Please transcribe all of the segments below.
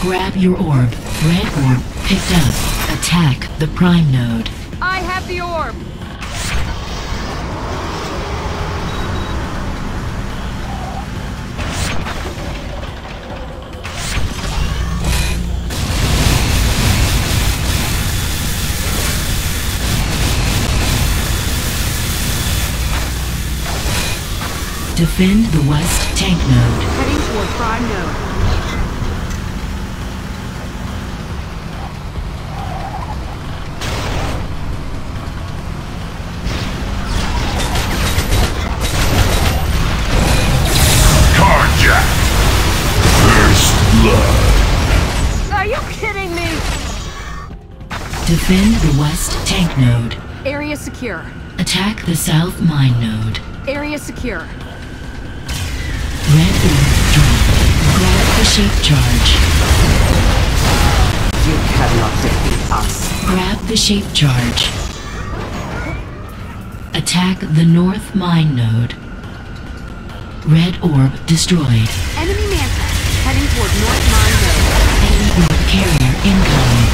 Grab your orb. Red orb picked up. Attack the prime node. I have the orb. Defend the west tank node. Heading toward prime node. Blood. Are you kidding me? Defend the west tank node. Area secure. Attack the south mine node. Area secure. Red orb drop. Grab the shape charge. You cannot defeat us. Grab the shape charge. Attack the north mine node. Red orb destroyed. Heading toward North Mine Node. Enemy orb carrier incoming.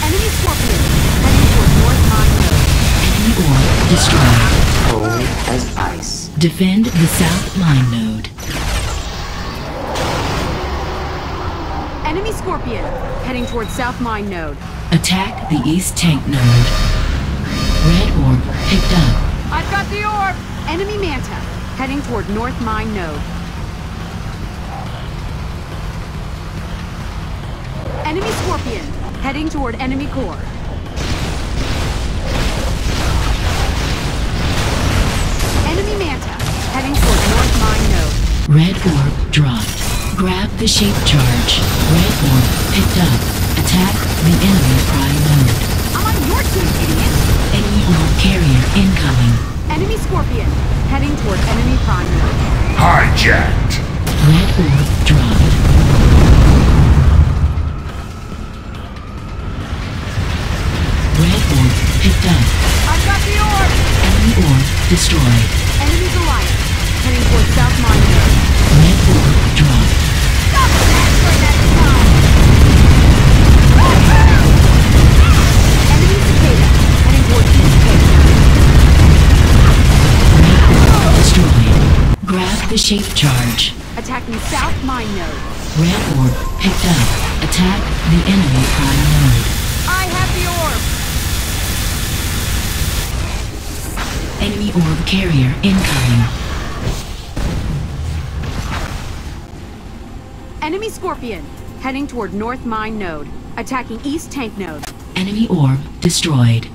Enemy Scorpion. Heading toward North Mine Node. Enemy orb destroyed. Cold as ice. Defend the south mine node. Enemy Scorpion. Heading toward South Mine Node. Attack the east tank node. Red orb picked up. I've got the orb. Enemy Manta. Heading toward North Mine Node. Enemy Scorpion. Heading toward enemy core. Enemy Manta. Heading toward North Mine Node. Red orb dropped. Grab the shape charge. Red orb picked up. Attack the enemy prime node. I'm on your team, idiot. Enemy carrier incoming. Enemy Scorpion. Heading toward enemy prime. Hijacked. Red orb dropped. Red orb picked up. I've got the orb. Enemy orb destroyed. Enemy Goliath. Heading toward South Mine shape charge. Attacking South Mine Node. Red orb picked up. Attack the enemy prime node. I have the orb. Enemy orb carrier incoming. Enemy Scorpion. Heading toward North Mine Node. Attacking East Tank Node. Enemy orb destroyed.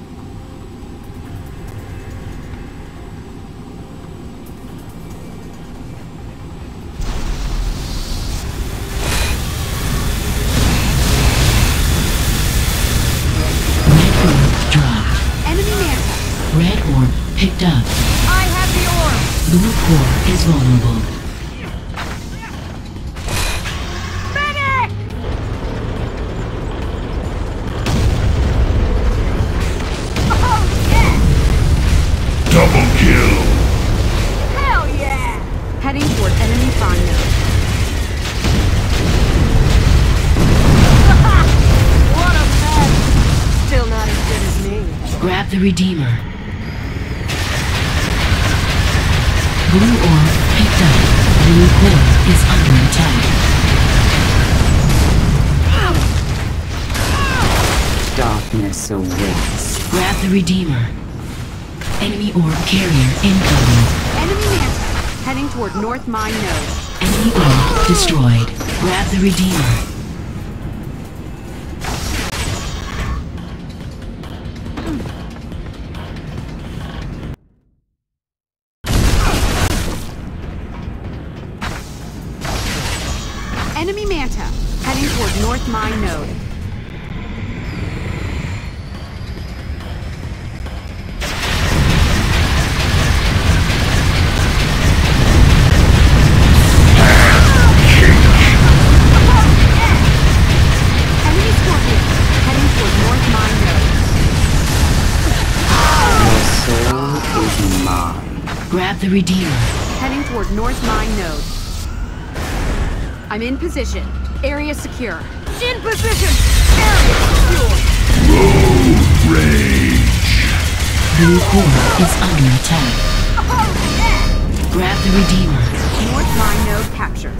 Up. I have the orb. Blue core is vulnerable. Medic! Oh, yeah! Double kill. Hell yeah! Heading toward enemy prime node. what a mess! Still not as good as me. Grab the Redeemer. Blue orb picked up. Blue core is under attack. Darkness awaits. Grab the Redeemer. Enemy orb carrier incoming. Enemy Manta. Heading toward North Mine Node. Enemy orb destroyed. Grab the Redeemer. Enemy Manta. Heading toward North Mine Node. Enemy Scorpion. Heading toward North Mine Node. Your soul Grab the Redeemer. Heading toward North Mine Node. I'm in position. Area secure. In position! Area secure! Road Rage. Blue core is under attack. Oh, yeah! Grab the Redeemer. North Mine Node captured.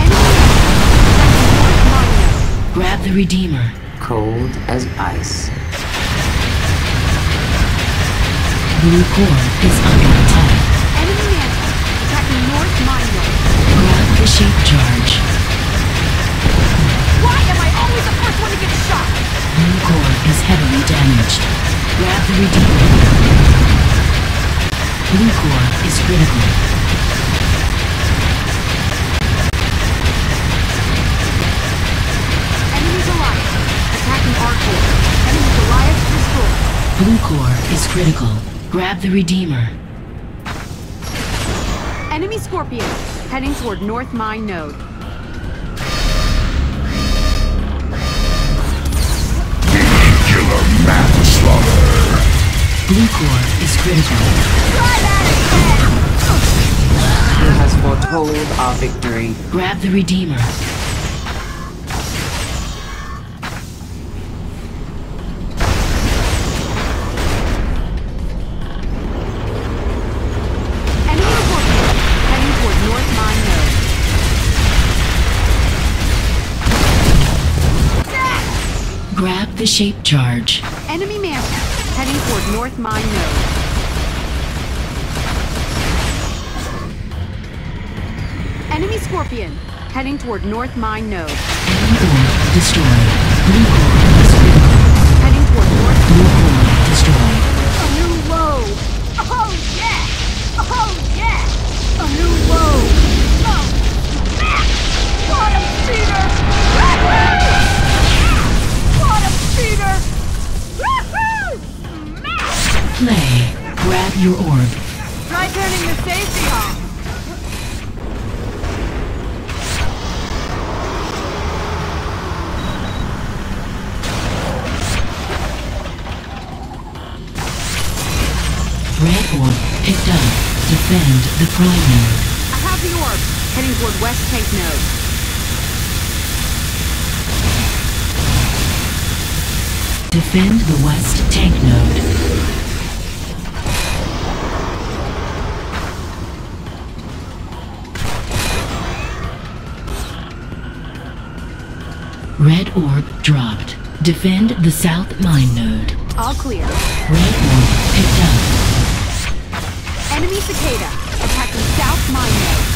Enemy North Mine Node. Grab the Redeemer. Cold as ice. Blue core is under attack. Enemy Manta attacking North Mine Grab the shape charge. Why am I always the first one to get shot? Blue core is heavily damaged. Grab the Redeemer. Blue core is critical. Blue core is critical. Grab the Redeemer. Enemy Scorpion heading toward North Mine Node. Killer manslaughter. Blue core is critical. He has foretold our victory. Grab the Redeemer. The shape charge. Enemy Manta heading toward North Mine Node. Enemy Scorpion heading toward North Mine Node. Enemy destroyed. Blue core is critical. Play. Grab your orb. Try turning the safety off! Red orb picked up. Defend the prime node. I have the orb, heading toward West Tank Node. Defend the west tank node. Red orb dropped. Defend the south mine node. All clear. Red orb picked up. Enemy Cicada attacking South Mine Node.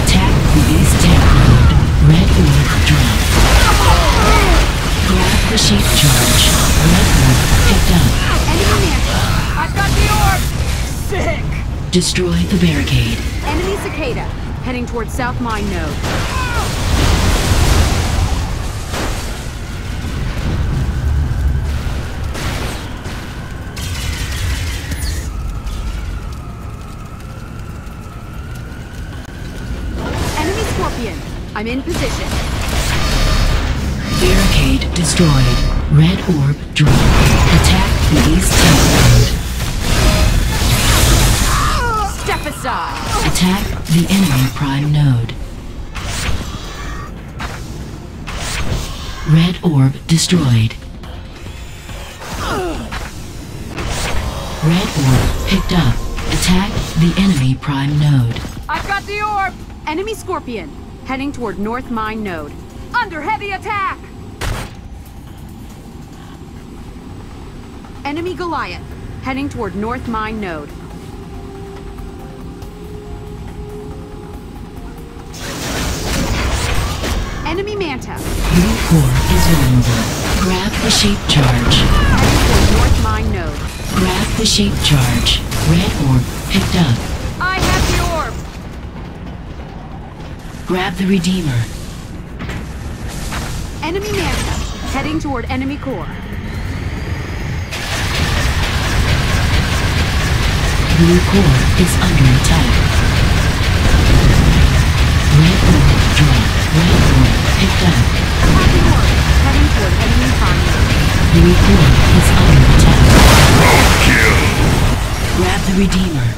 Attack the east tank node. Red orb dropped. Grab the shape charge. Red orb picked up. Enemy. I've got the orb! Sick! Destroy the barricade. Enemy Cicada heading toward South Mine Node. Enemy Scorpion. I'm in position. Barricade destroyed. Red orb dropped. Attack the east tank Attack the enemy prime node. Red orb destroyed. Red orb picked up. Attack the enemy prime node. I've got the orb! Enemy Scorpion, heading toward North Mine Node. Under heavy attack! Enemy Goliath, heading toward North Mine Node. Enemy Manta, Blue core is vulnerable. Grab the shape charge. heading North Mine Node. Grab the shape charge. Red orb picked up. I have the orb! Grab the redeemer. Enemy Manta, heading toward enemy core. Blue core is under attack. Redeemer.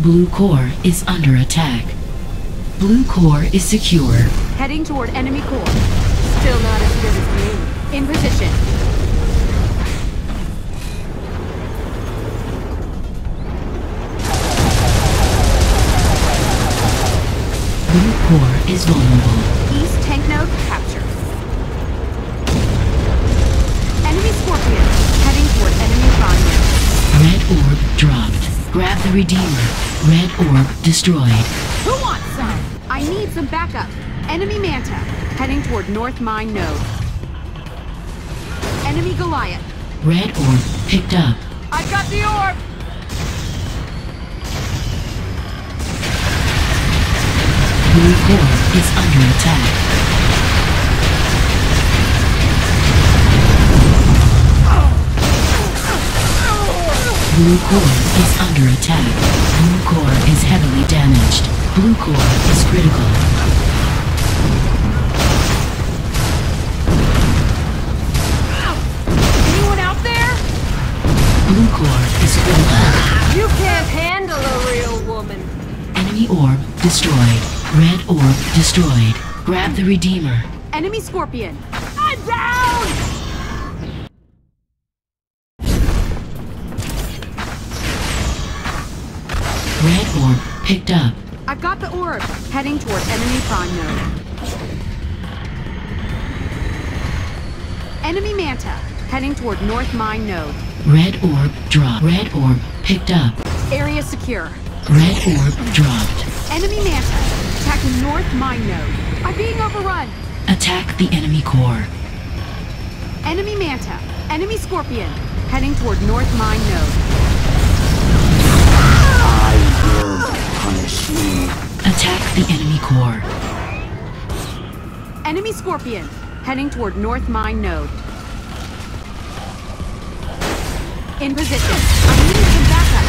Blue core is under attack. Blue core is secure. Heading toward enemy core. Still not as good as me. In position. Blue core is vulnerable. The Redeemer. Red orb destroyed. Who wants some? I need some backup. Enemy Manta. Heading toward North Mine node. Enemy Goliath. Red orb picked up. I've got the orb! Blue core is under attack. Blue core is under attack. Blue core is heavily damaged. Blue core is critical. Anyone out there? Blue core is critical. You can't handle a real woman. Enemy orb destroyed. Red orb destroyed. Grab the Redeemer. Enemy Scorpion. I'm down! Red orb picked up. I've got the orb. Heading toward enemy prime node. Enemy Manta. Heading toward North Mine node. Red orb dropped. Red orb picked up. Area secure. Red orb dropped. Enemy Manta. Attacking North Mine node. I'm being overrun. Attack the enemy core. Enemy Manta. Enemy Scorpion. Heading toward North Mine node. I will punish you. Attack the enemy core. Enemy Scorpion. Heading toward North Mine node. In position. I need some backup.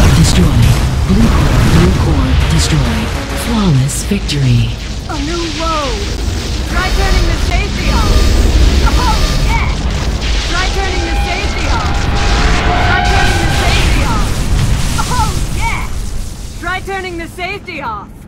Orb destroyed. Blue core, blue core destroyed. Flawless victory. A new low. Try turning the safety. Oh, yeah. Try turning the safety turning the safety off.